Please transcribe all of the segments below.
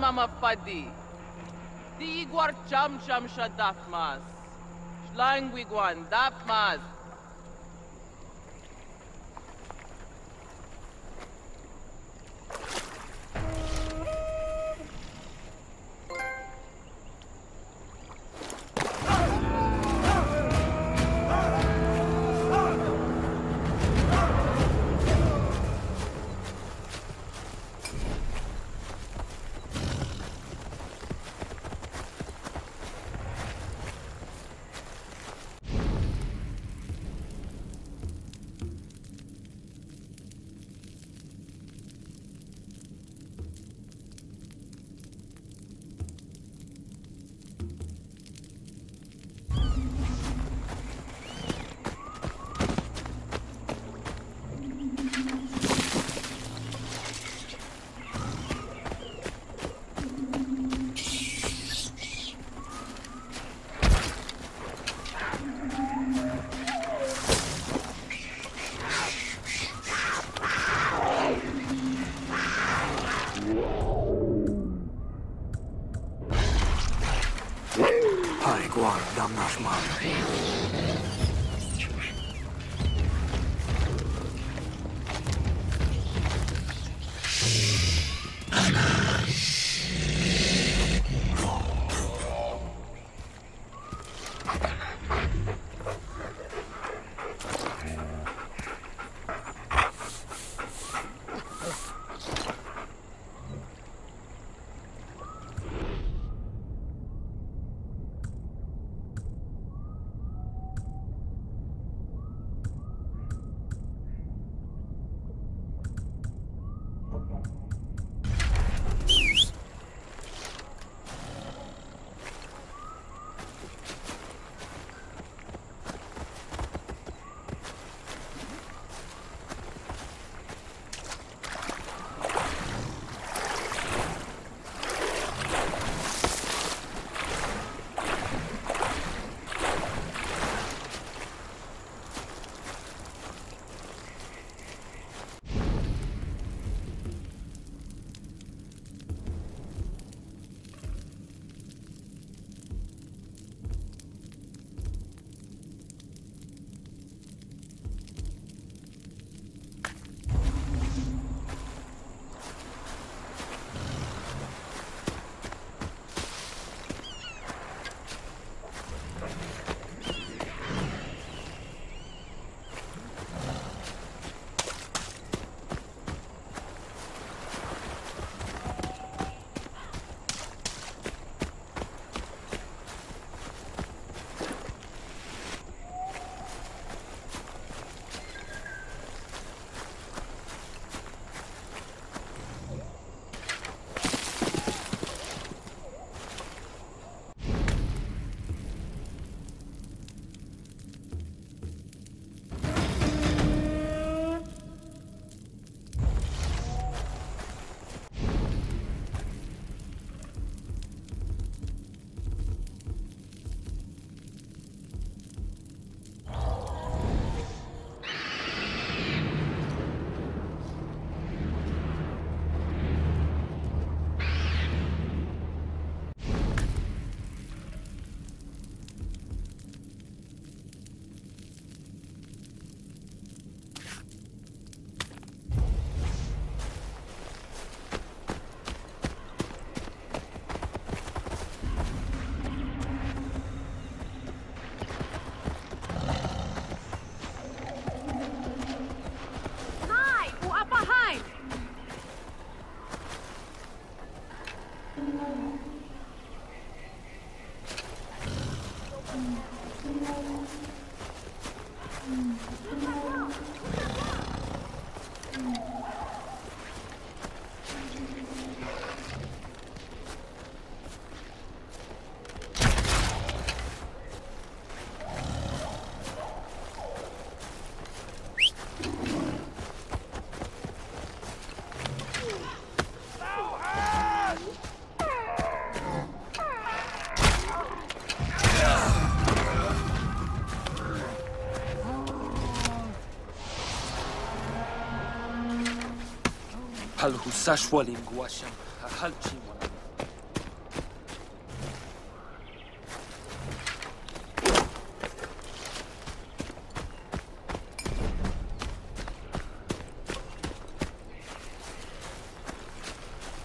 mama fadi. Di igwar cham cham shadafmas. Schlang dafmas.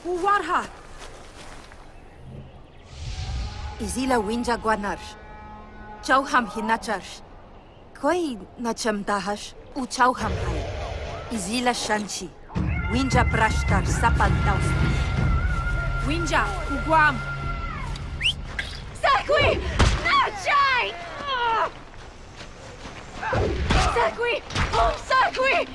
Uwarha! Izila Wenja guanash. Chauham hinachar. Koi nacham dahash. Uchauham hai. Izila shanchi. Wenja prashtar sapal taus. Wenja, uguam. Sakwi! Nachai! Sakwi! Um Sakwi!